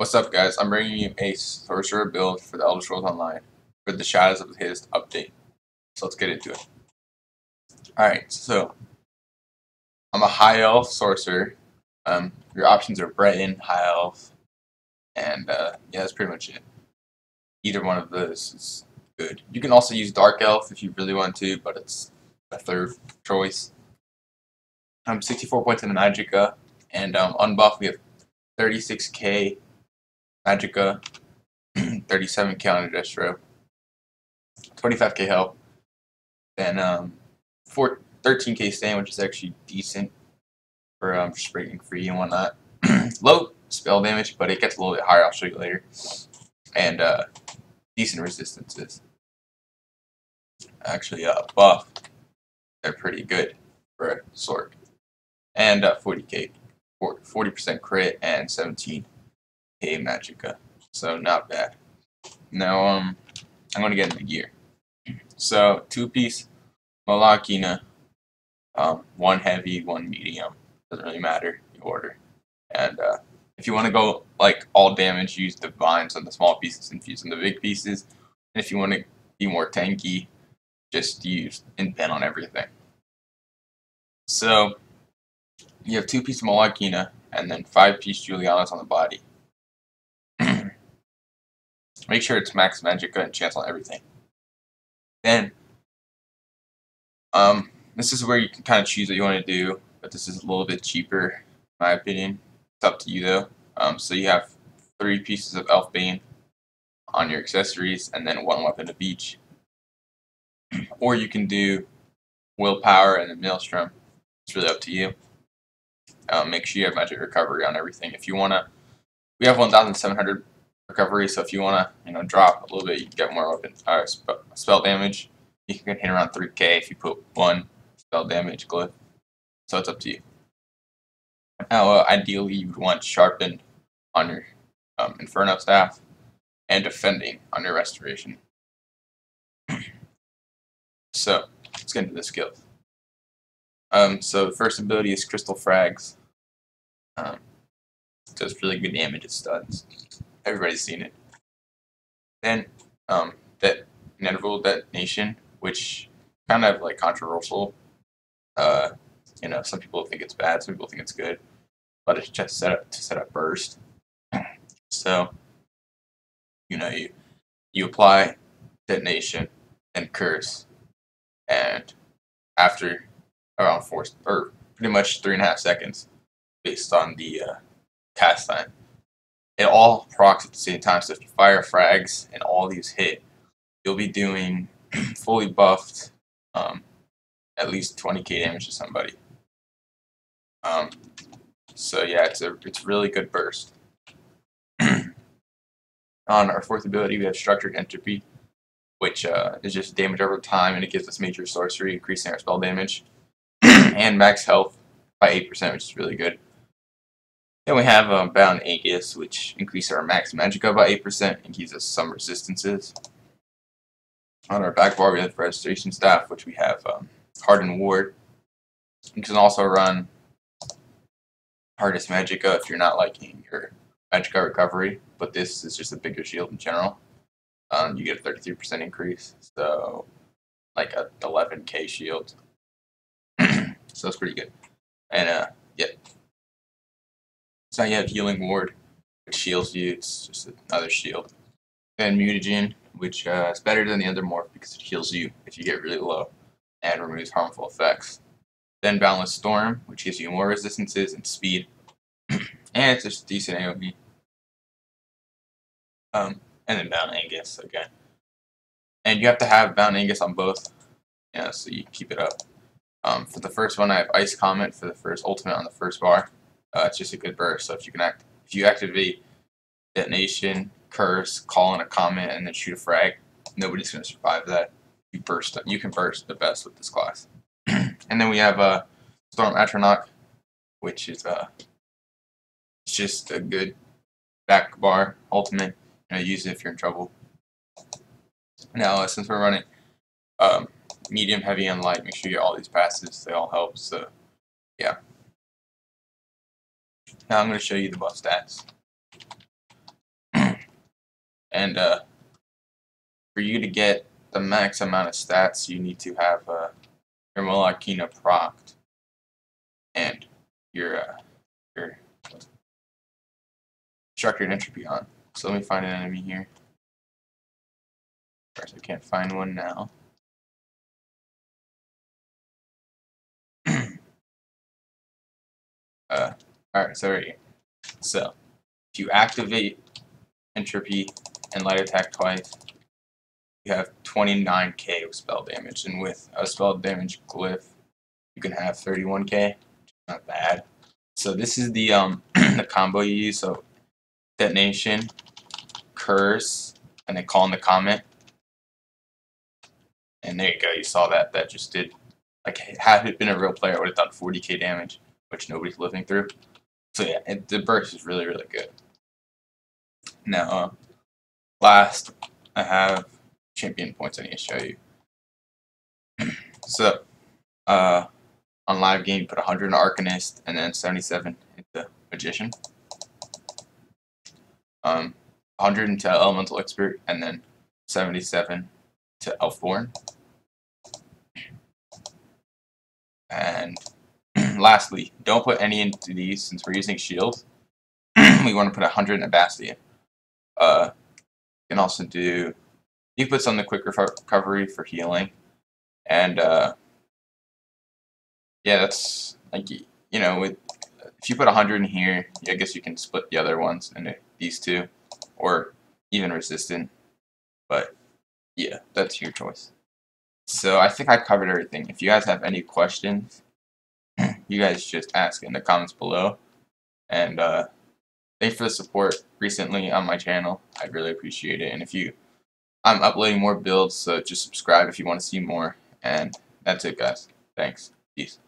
What's up guys, I'm bringing you a sorcerer build for the Elder Scrolls Online for the Shadows of the Hist update. So let's get into it. Alright, so I'm a high elf sorcerer. Um, your options are Breton, high elf, and uh, yeah, that's pretty much it. Either one of those is good. You can also use dark elf if you really want to, but it's a third choice. I'm 64 points in the Magicka, and um, unbuff we have 36k Magicka, 37k on a Destro, 25k health, then um, 4, 13k stand, which is actually decent for um, just breaking free and whatnot. Low spell damage, but it gets a little bit higher, I'll show you later. And uh, decent resistances. Actually, uh, buff, they're pretty good for a sorc. And uh, 40k, 40% crit, and 17 Hey Magicka. So not bad. Now um I'm gonna get into gear. So two piece Molag Kena, um, one heavy, one medium. Doesn't really matter the order. And uh, if you want to go like all damage, use divines on the small pieces and fuse on the big pieces. And if you want to be more tanky, just use Impen on everything. So you have two piece Molag Kena and then five piece Julianos on the body. Make sure it's max magicka and chance on everything. Then, um, this is where you can kind of choose what you want to do, but this is a little bit cheaper, in my opinion. It's up to you though. Um, so you have three pieces of Elf Bane on your accessories, and then one weapon of each. or you can do Willpower and the Maelstrom. It's really up to you. Um, make sure you have magic recovery on everything. If you want to, we have 1,700 recovery. So if you want to, you know, drop a little bit, you can get more weapon uh, spell damage. You can hit around 3k if you put one spell damage glyph. So it's up to you. Now, uh, ideally, you would want sharpened on your um, Inferno staff and defending on your restoration. so let's get into the skills. Um, so the first ability is Crystal Frags. Um, does really good damage at stuns everybody's seen it. Then um, that Inevitable detonation, which kind of like controversial. Uh, you know, some people think it's bad, some people think it's good, but it's just set up to set up burst. so, you know, you you apply detonation and curse, and after around four or pretty much three and a half seconds, based on the uh, cast time, it all procs at the same time. So if you fire frags and all these hit, you'll be doing fully buffed um, at least 20k damage to somebody. Um, so yeah, it's a it's really good burst. On our fourth ability, we have Structured Entropy, which uh, is just damage over time, and it gives us major sorcery, increasing our spell damage, and max health by 8%, which is really good. Then we have um, Bound Aegis, which increases our max magicka by 8% and gives us some resistances. On our back bar, we have Restoration Staff, which we have um, Hardened Ward. You can also run Harness Magicka if you're not liking your Magicka recovery, but this is just a bigger shield in general. Um, you get a 33% increase, so like a 11k shield. so it's pretty good. And uh, yeah, so you have Healing Ward, which shields you. It's just another shield. And Mutagen, which uh, is better than the other morph because it heals you if you get really low and removes harmful effects. Then Boundless Storm, which gives you more resistances and speed. and it's just decent AoE. Um, and then Bound Aegis again. And you have to have Bound Aegis on both, yeah, so you keep it up. Um, for the first one, I have Ice Comet for the first ultimate on the first bar. Uh, it's just a good burst. So if you can act, if you activate detonation, curse, call in a comet, and then shoot a frag, nobody's going to survive that. You burst. You can burst the best with this class. and then we have uh, Storm Atronach, which is uh, it's just a good back bar ultimate. You know, use it if you're in trouble. Now, uh, since we're running um, medium, heavy, and light, make sure you get all these passes. They all help. So, yeah. Now I'm going to show you the buff stats. And uh, for you to get the max amount of stats, you need to have uh, your Molag Kena procced and your uh, your structured entropy on. So let me find an enemy here. Of course, I can't find one now. uh, alright, so right here. So, if you activate entropy and light attack twice, you have 29k of spell damage, and with a spell damage glyph, you can have 31k. Not bad. So this is the um the combo you use. So detonation, curse, and then call in the comet. And there you go. You saw that. That just did like had it been a real player, I would have done 40k damage, which nobody's living through. So yeah, it, the burst is really really good. Now, uh, last I have champion points I need to show you. so, uh, on live game, you put 100 in Arcanist and then 77 into Magician. Um, 100 into Elemental Expert and then 77 to Elfborn. And lastly, don't put any into these since we're using shield. we want to put 100 in a Bastion. Uh, you can also do you put some in the quick recovery for healing. And, uh, yeah, that's, like, you know, with if you put 100 in here, I guess you can split the other ones into these two, or even resistant. But, yeah, that's your choice. So I think I covered everything. If you guys have any questions, you guys just ask in the comments below. And, uh, thanks for the support recently on my channel. I really appreciate it. And if you I'm uploading more builds, so just subscribe if you want to see more. And that's it, guys. Thanks. Peace.